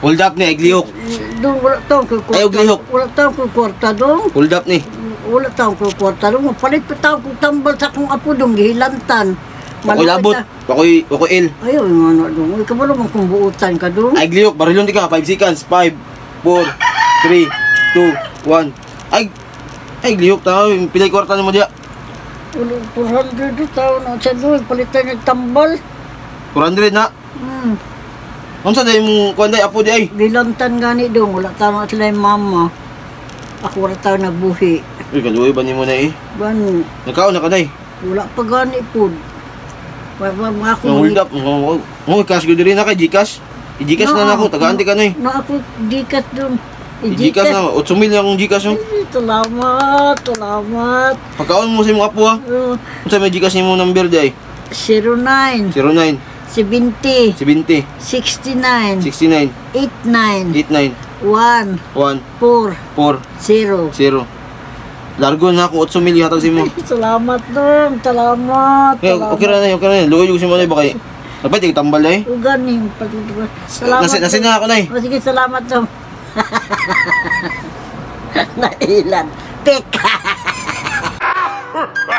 Hold up ni, iglihok. Doon wala taong kukwarta. Ayaw glihok. Wala taong kukwarta doon. Hold up ni. Wala taong kukwarta doon. Mapalit pa taong kutambal sa akong apo doon. Gihilantan. Ako'y labot. Ako'y, ako'y L. Ayaw yung ano doon. Ikaw wala mong kung buutan ka doon. Ay, iglihok. Barilon di ka. 5 seconds. 5, 4, 3, 2, 1. Ay, ay, iglihok tao. Pilay kwarta diya. Wala 400 doon taon. Ang sa doon. Palitan yung tambal. 400 na. Hmm. Ano sa dahil mong kuwan day, apo di ay? Gilantan gani doon. Wala taong sila yung mama. Ako wala taong nagbuhi. Uy, kaluoy ba ni mo na eh? Ban, Nagkaon na ka day. wala pa gani po. Wala mga ako. Ang hold up. Oh, oh, cash ko din na kay Gcash. I-Gcash na na ako. Tagaan ka na eh. Na ako dikas doon. I-Gcash na. 8 mil na akong Gcash oh. Ay, Salamat, salamat. Pagkaon mo sa imong apo ha. Uh, Kung sa may Gcash ni mo number di ay? 09, 09, 70, 70, 69, 69, 89, 89, 1, 1, 4, 4, 0. 0. Largo na ako. 8 mil hatag sa imo. Salamat doon, salamat. Eh, okay ra na, okay ra na. Lugoy yung si mo na ba kay? Dapat yung tambal ay. Ugan ni pagtutuwa. Salamat. Nasi, nasi na ako na eh. O, sige, salamat dong. Nailan. Teka.